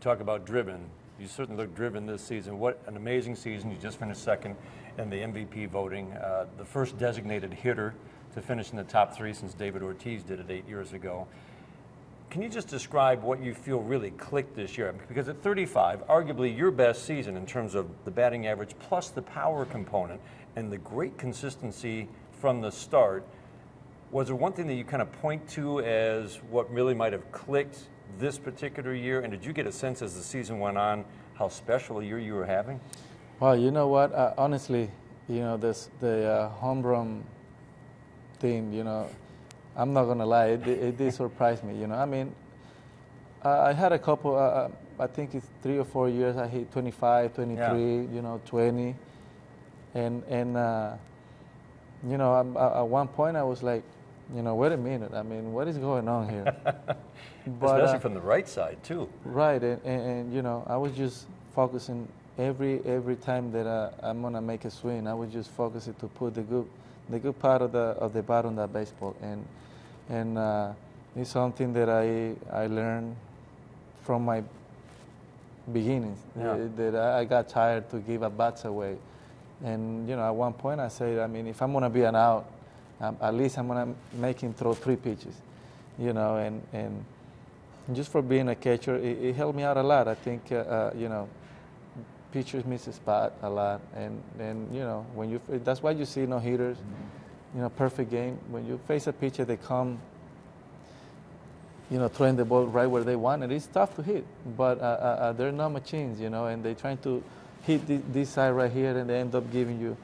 talk about driven. You certainly look driven this season. What an amazing season. You just finished second in the MVP voting. Uh, the first designated hitter to finish in the top three since David Ortiz did it eight years ago. Can you just describe what you feel really clicked this year? Because at 35, arguably your best season in terms of the batting average plus the power component and the great consistency from the start. Was there one thing that you kind of point to as what really might have clicked this particular year? And did you get a sense as the season went on how special a year you were having? Well, you know what? Uh, honestly, you know, this the uh, home run thing, you know, I'm not gonna lie, it, it did surprise me. You know, I mean, I had a couple. Uh, uh, I think it's three or four years. I hit 25, 23, yeah. you know, 20, and and uh, you know, at one point I was like, you know, wait a minute. I mean, what is going on here? but, Especially uh, from the right side too. Right, and, and, and, you know, I was just focusing every every time that I, I'm gonna make a swing. I was just focusing to put the good the good part of the of the bat on that baseball, and and uh, it's something that I I learned from my beginnings. Yeah. That, that I got tired to give a bats away, and you know at one point I said, I mean, if I'm gonna be an out, um, at least I'm gonna make him throw three pitches, you know, and and just for being a catcher, it, it helped me out a lot. I think uh, uh, you know pitchers miss a spot a lot, and and you know when you that's why you see no hitters, mm-hmm. you know, perfect game. When you face a pitcher, they come, you know, throwing the ball right where they want it. It's tough to hit, but uh, uh, uh they're not machines, you know, and they're trying to hit this, this side right here, and they end up giving you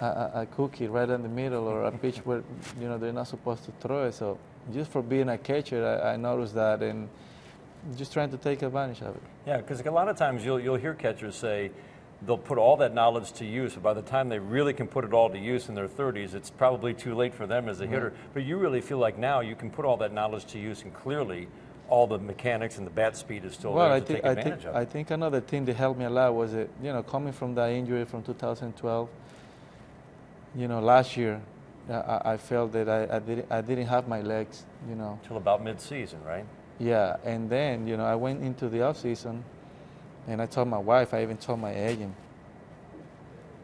a, a, a, cookie right in the middle or a pitch where you know they're not supposed to throw it. So just for being a catcher, I, I noticed that and just trying to take advantage of it. Yeah, because a lot of times you'll, you'll hear catchers say they'll put all that knowledge to use, but by the time they really can put it all to use in their 30s, it's probably too late for them as a mm-hmm. hitter. But you really feel like now you can put all that knowledge to use, and clearly all the mechanics and the bat speed is still well, there I to think, take advantage I think, of. I think another thing that helped me a lot was that, you know, coming from that injury from 2012, you know, last year, I, I felt that I, I, didn't, I didn't have my legs, you know. Till about mid-season, right? Yeah, and then you know I went into the off season, and I told my wife, I even told my agent,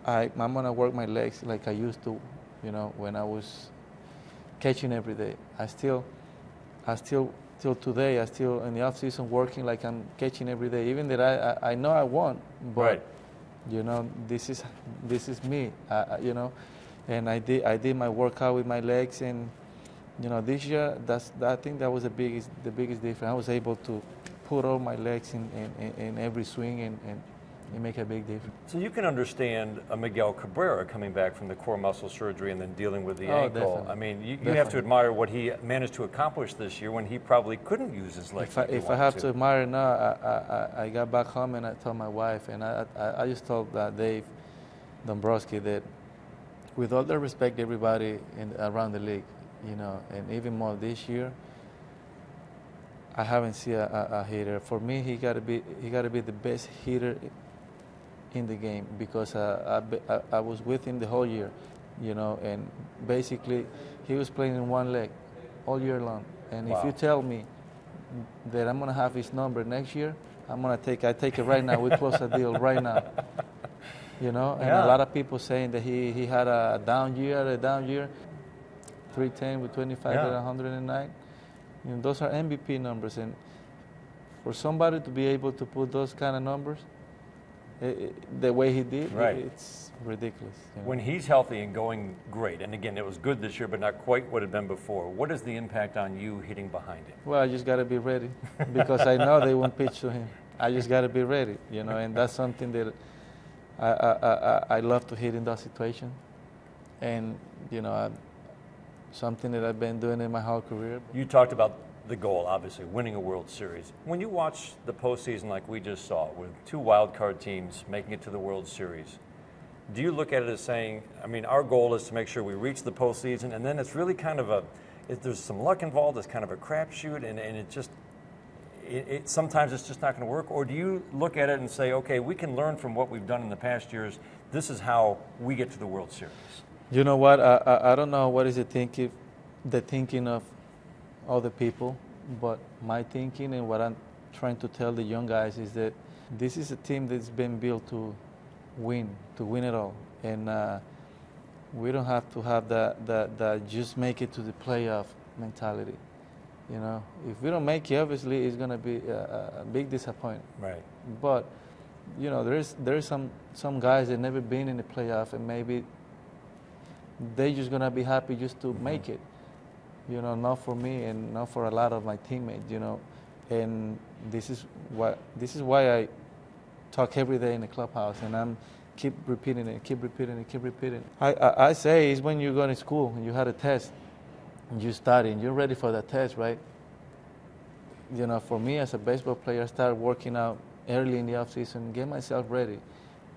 I I'm gonna work my legs like I used to, you know, when I was catching every day. I still, I still till today, I still in the off season working like I'm catching every day. Even that I I, I know I won, but right. you know this is this is me, uh, you know, and I did I did my workout with my legs and you know, this year, that's, I think that was the biggest, the biggest difference. I was able to put all my legs in, in, in every swing and, and it make a big difference. So you can understand a Miguel Cabrera coming back from the core muscle surgery and then dealing with the oh, ankle. Definitely. I mean, you, you have to admire what he managed to accomplish this year when he probably couldn't use his legs. If I, if I have to. to. admire now, I, I, I, got back home and I told my wife, and I, I, I just told uh, Dave Dombrowski that with all the respect everybody in, around the league, you know, and even more this year. I haven't seen a, a, a hitter. For me, he got to be he got to be the best hitter in the game because uh, I, I, was with him the whole year, you know, and basically he was playing in one leg all year long. And wow. if you tell me that I'm gonna have his number next year, I'm gonna take I take it right now. We close a deal right now. You know, and yeah. a lot of people saying that he, he had a down year, a down year. 310 with 25 yeah. 109. You know, those are MVP numbers, and for somebody to be able to put those kind of numbers it, the way he did, right. It, it's ridiculous. You know? When he's healthy and going great, and again, it was good this year, but not quite what it had been before. What is the impact on you hitting behind him? Well, I just got to be ready because I know they won't pitch to him. I just got to be ready, you know, and that's something that I, I, I, I love to hit in that situation. And, you know, I, something that I've been doing in my whole career. You talked about the goal, obviously, winning a World Series. When you watch the postseason like we just saw, with two wild card teams making it to the World Series, do you look at it as saying, I mean, our goal is to make sure we reach the postseason, and then it's really kind of a, there's some luck involved, it's kind of a crapshoot, and, and it just, it, it, sometimes it's just not going to work? Or do you look at it and say, okay, we can learn from what we've done in the past years, this is how we get to the World Series? You know what? I, I, I don't know what is the thinking, the thinking of other people, but my thinking and what I'm trying to tell the young guys is that this is a team that's been built to win, to win it all, and uh, we don't have to have that that that just make it to the playoff mentality. You know, if we don't make it, obviously it's going to be a, a big disappointment. Right. But you know, there's there's some some guys that never been in the playoff, and maybe they're just gonna be happy just to make it. You know, not for me and not for a lot of my teammates. You know, and this is what this is why I talk every day in the clubhouse, and I'm keep repeating it, keep repeating it, keep repeating it. I I, I say it's when you go to school and you had a test, and you study and you're ready for that test, right? you know, for me as a baseball player, I started working out early in the off season, get myself ready,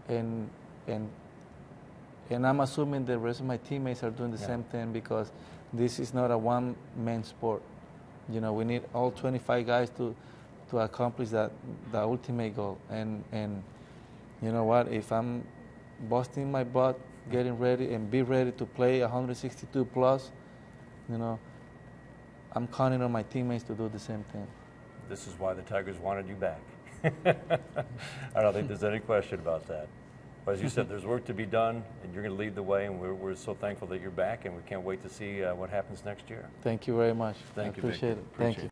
and and and I'm assuming the rest of my teammates are doing the Yeah. same thing because this is not a one-man sport. You know, we need all 25 guys to to accomplish that the ultimate goal. And and you know what? If I'm busting my butt, getting ready, and be ready to play 162 plus, you know, I'm counting on my teammates to do the same thing. This is why the Tigers wanted you back. I don't think there's any question about that. But as you said, there's work to be done, and you're going to lead the way, and we're, we're so thankful that you're back, and we can't wait to see uh, what happens next year. Thank you very much. Thank I you, appreciate Victor. it. Thank Appreciate you.